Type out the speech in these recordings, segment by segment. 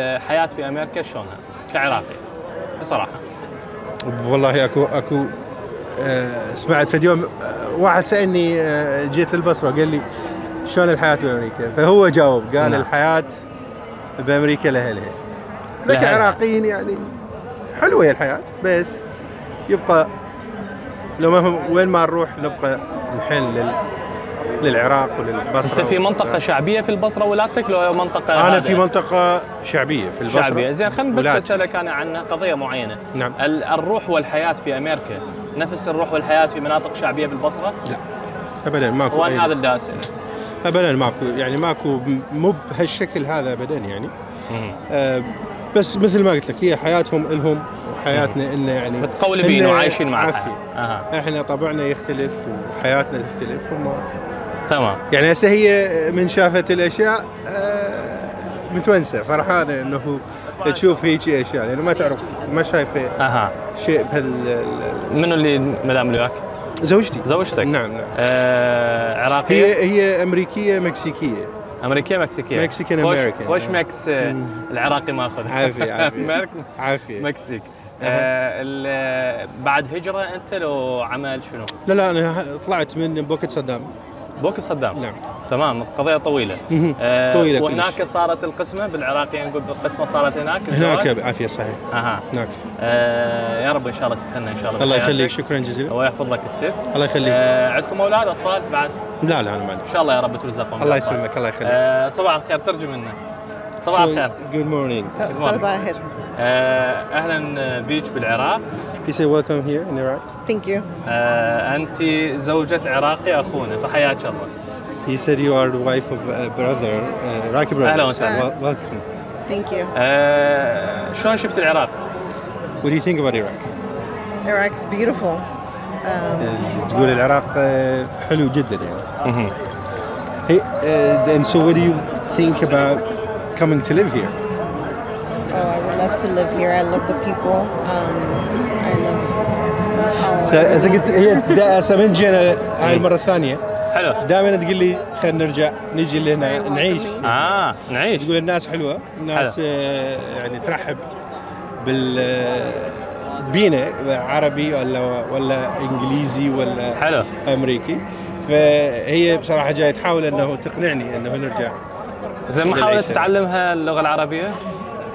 الحياة في أمريكا شلونها كعراقي بصراحة والله أكو أكو آه، سمعت في يوم آه، واحد سألني آه، جيت للبصرة قال لي شلون الحياة بامريكا؟ فهو جاوب قال نعم. الحياة بأمريكا لها لها إحنا. كعراقيين يعني حلوة هي الحياة بس يبقى لو ما وين ما نروح نبقى نحن للعراق وللبصرة أنت في منطقة شعبية في البصرة ولادتك لو منطقة أنا هذا؟ في منطقة شعبية في البصرة. شعبية. زين خلينا بس. أسألك أنا عن قضية معينة. نعم. ال- الروح والحياة في أمريكا. نفس الروح والحياة في مناطق شعبية في البصرة؟ لا. ابدا ماكو أي- هذا اللي أسأله. ابدا ماكو يعني ماكو مو بهالشكل هذا ابدا يعني. آه بس مثل ما قلت لك هي حياتهم إلهم وحياتنا إلنا يعني. متقولبين وعايشين مع عافية. الحياة أها. إحنا طبعنا يختلف وحياتنا تختلف هم تمام. يعني هسه هي من شافت الأشياء آه متونسة فرحانة إنه تشوف هيك أشياء لأنه ما تعرف ما شايفة أها. شيء بهال ال- منو اللي مدام اللي وياك؟ زوجتي. زوجتك؟ نعم نعم. آه عراقية؟ هي هي أمريكية مكسيكية. أمريكية مكسيكية. خوش- American. خوش mix آه،. العراقي ماخذ عافية عافية. عافية. مكسيك. آه بعد هجرة أنت لو عمل شنو؟ لا لا أنا طلعت من بوكت صدام. بوك صدام. نعم. تمام قضية طويلة. آه طويلة وهناك كلش. صارت القسمة بالعراقي نقول القسمة صارت هناك هناك؟ بعافيه صحيح. أها. هناك. آه يا رب إن شاء الله تتهنى إن شاء الله الله. يخليك. شكرا جزيلا. ويحفظ لك الست. الله يخليك. آه عندكم أولاد أطفال بعد؟ لا لا أنا ما إن شاء الله يا رب ترزقهم. الله. يسلمك الله يخليك. آه صباح الخير ترجم لنا صباح الخير. Good morning. صباح الخير. اهلا بيك بالعراق He said welcome here in Iraq. ثانك يو آه انت زوجة عراقي اخونا فحياك الله He said you are the wife of a brother, uh, Iraqi brother. أهلا وسهلا. Wel- welcome. ثانك يو آه شلون شفت العراق؟ What do you think about Iraq? Iraq's beautiful um, Uh, تقول العراق uh, حلو جدا يعني. مهم. Hey, uh, and so what do you think about coming to live here? Oh I would love to live here. I love the people. Um, I love قلت هي من جينا هاي المرة الثانية حلو دائما تقول لي خلينا نرجع نجي لهنا نعيش. آه نعيش. تقول الناس حلوة الناس آه، يعني ترحب بال بينا عربي ولا ولا إنجليزي ولا حلو. أمريكي. فهي بصراحة جاية تحاول إنه تقنعني إنه نرجع. زين ما حاولت تتعلمها اللغة العربية؟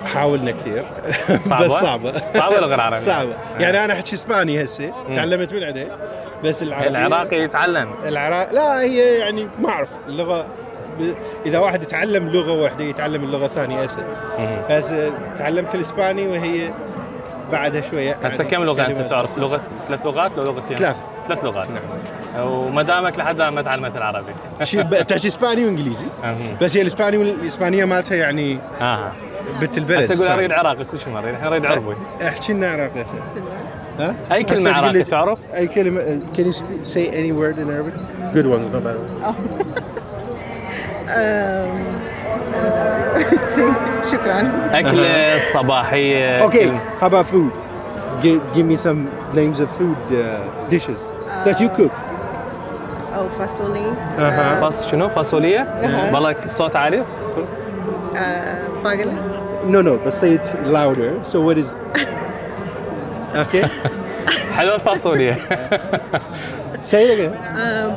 حاولنا كثير. صعبة؟ بس صعبة. صعبة اللغة العربية؟ صعبة. يعني أنا أحكي إسباني هسه. تعلمت من عنده بس العربي العراقي يتعلم. العراق لا هي يعني ما أعرف. اللغة ب- إذا واحد يتعلم لغة واحدة يتعلم اللغة الثانية اسهل مهم. بس تعلمت الإسباني وهي بعدها شوية هسه كم لغة أنت كلمات تعرف؟ لغة ثلاث لغات لو لغتين؟ ثلاثة. ثلاث لغات. نعم. ومدامك لحد ما تعلمت العربي. تحكي إسباني وإنجليزي. بس هي الإسباني والاسبانيه مالتها يعني آه بنت البلد. هسه أقول. أريد عراقي كل شيء مره الحين أريد عربي. احكي لنا عراقي. ها؟ أي كلمة عراقي تعرف؟ أي كلمه can you speak, say any word in Arabic? Good ones no bad ones. Um, شكرا. اكله صباحيه okay كلمة- how about food? Give, give me some names of food uh, dishes that you cook. أو فاصولي. فاص شنو؟ فاصولية؟ أها. والله صوت عالي باقلة no no but say it louder so what is okay حلوه الفاصوليه say it again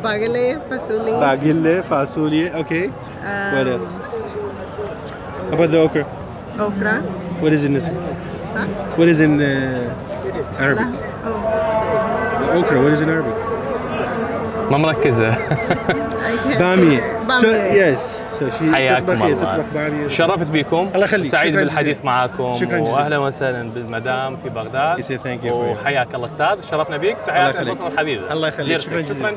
باقلة فاصولي باقلة فاصوليا okay what else how about the okra أوكرا what is in this ها؟ what is in uh, Arabic لا أو the okra what is in Arabic ما مركزة. So she حياكم الله. شرفت بكم الله يخليك. سعيد بالحديث جزيلاً. معاكم. شكراً جزيلاً. واهلا وسهلا بالمدام في بغداد. وحياك الله أستاذ. شرفنا بك يخليك. البصره الحبيبة. الله يخليك. شكراً جزيلاً.